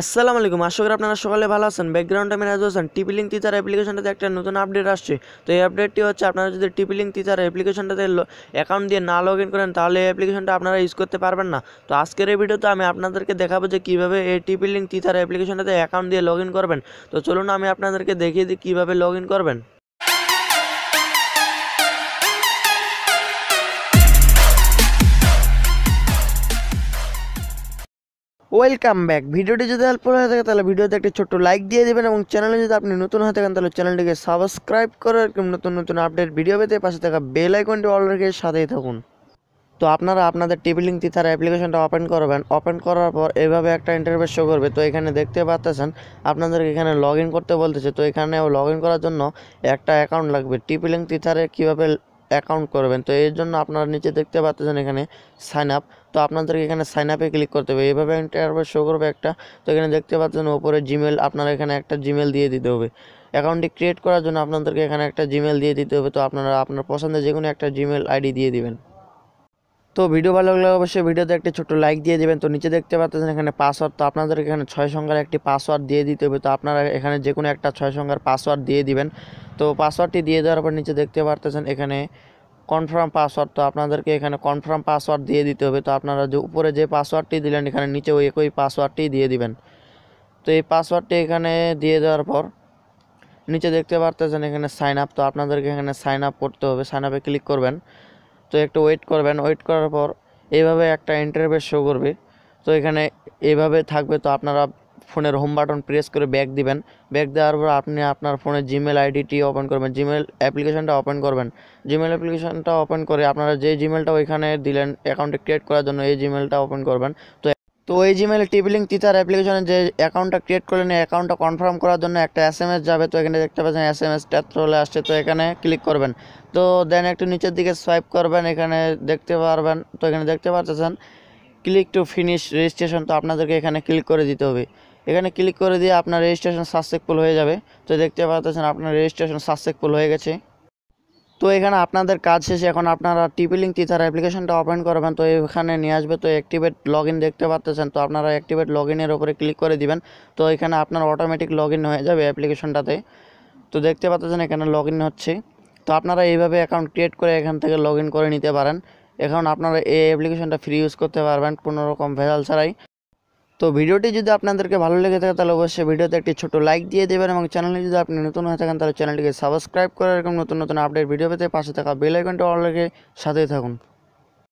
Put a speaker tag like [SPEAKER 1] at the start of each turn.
[SPEAKER 1] আসসালামু আলাইকুম। আশা করি আপনারা সকালে ভালো আছেন। ব্যাকগ্রাউন্ডে আমি Raju Hasan TP Link Tether অ্যাপ্লিকেশনটাতে একটা নতুন আপডেট আসছে। তো এই আপডেটটি হচ্ছে আপনারা যদি টিপি লিঙ্ক তিতার অ্যাপ্লিকেশনটাতে অ্যাকাউন্ট দিয়ে না লগ ইন করেন, তাহলে এই অ্যাপ্লিকেশনটা আপনারা ইউজ করতে পারবেন না। তো আজকের এই ভিডিওতে আমি আপনাদেরকে দেখাবো যে কীভাবে এই টিপি লিঙ্ক তিতার অ্যাপ্লিকেশনটাতে অ্যাকাউন্ট দিয়ে লগ ইন করবেন। তো চলুন আমি আপনাদেরকে দেখিয়ে দিই কীভাবে লগ ইন করবেন। Welcome back. ভিডিওটি যদি হেল্পফুল হয়ে থাকে, তাহলে ভিডিওতে একটি ছোট্ট লাইক দিয়ে দেবেন এবং চ্যানেলে যদি আপনি নতুন হয়ে থাকেন, তাহলে চ্যানেলটিকে সাবস্ক্রাইব করে নতুন নতুন আপডেট ভিডিও পেতে পাশে থাকা বেল আইকনটি অল রেখে সাথেই থাকুন। তো আপনারা আপনাদের টিপিলিং তিথার অ্যাপ্লিকেশনটা ওপেন করবেন। ওপেন করার পর এভাবে একটা ইন্টারভেস শো করবে। তো এখানে দেখতে পাচ্ছেন আপনাদের এখানে লগ করতে বলতেছে। তো এখানে লগ করার জন্য একটা অ্যাকাউন্ট লাগবে। টিভি টিপিলিং তিথারে কীভাবে অ্যাকাউন্ট করবেন। তো এর জন্য আপনারা নিচে দেখতে পাচ্ছেন এখানে সাইন আপ তো আপনাদেরকে এখানে সাইন আপে ক্লিক করতে হবে। এইভাবে ইন্টারভেস শো করবে একটা। তো এখানে দেখতে পাচ্ছেন ওপরে জিমেল আপনারা এখানে একটা জিমেল দিয়ে দিতে হবে। অ্যাকাউন্টটি ক্রিয়েট করার জন্য আপনাদেরকে এখানে একটা জিমেল দিয়ে দিতে হবে। তো আপনারা, আপনার পছন্দের যে কোনো একটা জিমেল আইডি দিয়ে দিবেন। তো ভিডিও ভালো লাগলে অবশ্যই ভিডিওতে একটি ছোট্ট লাইক দিয়ে দেবেন। তো নিচে দেখতে পাচ্ছেন এখানে পাসওয়ার্ড তো আপনাদের এখানে ছয় সংখ্যার একটি পাসওয়ার্ড দিয়ে দিতে হবে। তো আপনারা এখানে যে কোনো একটা ছয় সংখ্যার পাসওয়ার্ড দিয়ে দিবেন। তো পাসওয়ার্ডটি দিয়ে দেওয়ার পর নিচে দেখতে পারতেছেন, এখানে কনফার্ম পাসওয়ার্ড তো আপনাদেরকে এখানে কনফার্ম পাসওয়ার্ড দিয়ে দিতে হবে। তো আপনারা যে উপরে যে পাসওয়ার্ডটি দিলেন, এখানে নিচে ওই একই পাসওয়ার্ডটি দিয়ে দিবেন। তো এই পাসওয়ার্ডটি এখানে দিয়ে দেওয়ার পর নিচে দেখতে পারতেছেন, এখানে সাইন আপ তো আপনাদেরকে এখানে সাইন আপ করতে হবে। সাইন আপে ক্লিক করবেন, তো একটু ওয়েট করবেন। ওয়েট করার পর এইভাবে একটা ইন্টারভেস শো করবে। তো এখানে এইভাবে থাকবে, তো আপনারা ফোনের হোম বাটন প্রেস করে ব্যাক দিবেন। ব্যাক দেওয়ার পর আপনি আপনার ফোনে জিমেল আইডিটি ওপেন করবেন। জিমেল অ্যাপ্লিকেশনটা ওপেন করবেন। জিমেল অ্যাপ্লিকেশনটা ওপেন করে আপনারা যে জিমেলটা ওইখানে দিলেন অ্যাকাউন্টে ক্রিয়েট করার জন্য, এই জিমেলটা ওপেন করবেন। তো তো এই জিমেলে টিপিলিং তিতার অ্যাপ্লিকেশনে যে অ্যাকাউন্টটা ক্রিয়েট করলেন, এই অ্যাকাউন্টটা কনফার্ম করার জন্য একটা এস এম এস যাবে। তো এখানে দেখতে পাচ্ছেন এস এম এসটা চলে আসছে। তো এখানে ক্লিক করবেন। তো দেন একটু নিচের দিকে সোয়াইপ করবেন। এখানে দেখতে পারবেন। তো এখানে দেখতে পাচ্ছেন ক্লিক টু ফিনিশ রেজিস্ট্রেশন তো আপনাদেরকে এখানে ক্লিক করে দিতে হবে। এখানে ক্লিক করে দিয়ে আপনার রেজিস্ট্রেশন সাকসেসফুল হয়ে যাবে। তো দেখতে পাচ্ছেন আপনার রেজিস্ট্রেশন সাকসেসফুল হয়ে গেছে। তো এখানে আপনাদের কাজ শেষে এখন আপনারা টিপি লিঙ্ক তিথার অ্যাপ্লিকেশনটা ওপেন করবেন। তো এখানে নিয়ে আসবে। তো অ্যাক্টিভেট লগ দেখতে পাচ্ছেন। তো আপনারা অ্যাক্টিভেট লগ ইনের ওপরে ক্লিক করে দিবেন। তো এখানে আপনার অটোমেটিক লগ হয়ে যাবে অ্যাপ্লিকেশনটাতে তো দেখতে পাচ্ছেন এখানে লগ হচ্ছে। তো আপনারা এইভাবে অ্যাকাউন্ট ক্রিয়েট করে এখান থেকে লগ করে নিতে পারেন। এখন আপনারা এই অ্যাপ্লিকেশনটা ফ্রি ইউজ করতে পারবেন। কোনো রকম ভেজাল ছাড়াই। তো ভিডিওটি যদি আপনাদেরকে ভালো লেগে থাকে, তাহলে অবশ্যই ভিডিওতে একটি ছোট লাইক দিয়ে দেবেন এবং চ্যানেলে যদি আপনি নতুন হয়ে থাকেন, তাহলে চ্যানেলটিকে সাবস্ক্রাইব করে এরকম নতুন নতুন আপডেট ভিডিও পেতে পাশে থাকা বেল আইকনটা অল রেখে সাথেই থাকুন।